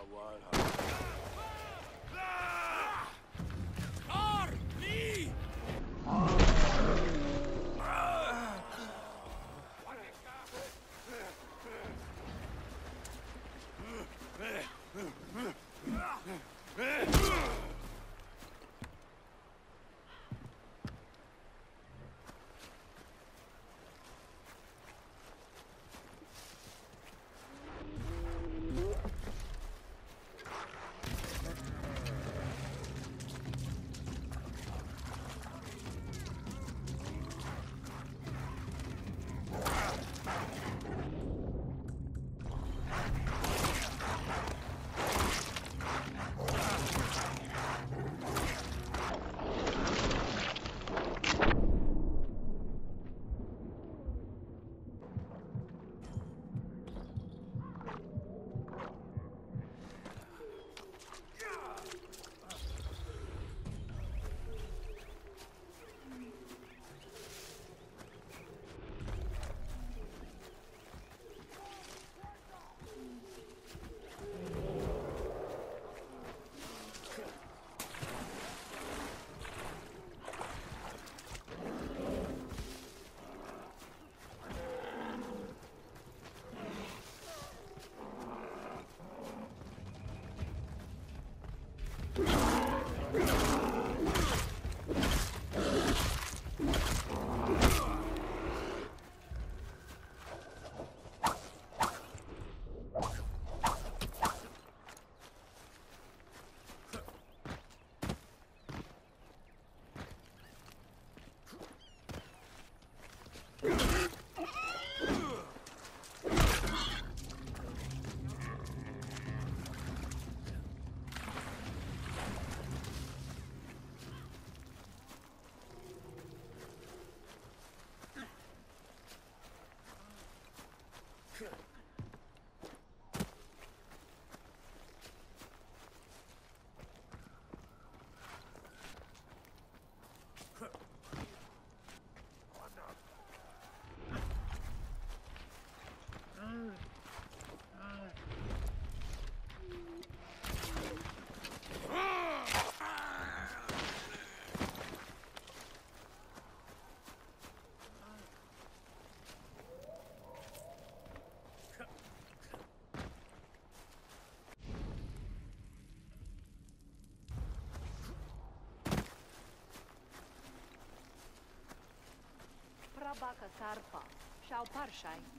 a wild hunt. Karabakh Karpa, Shau Parshai.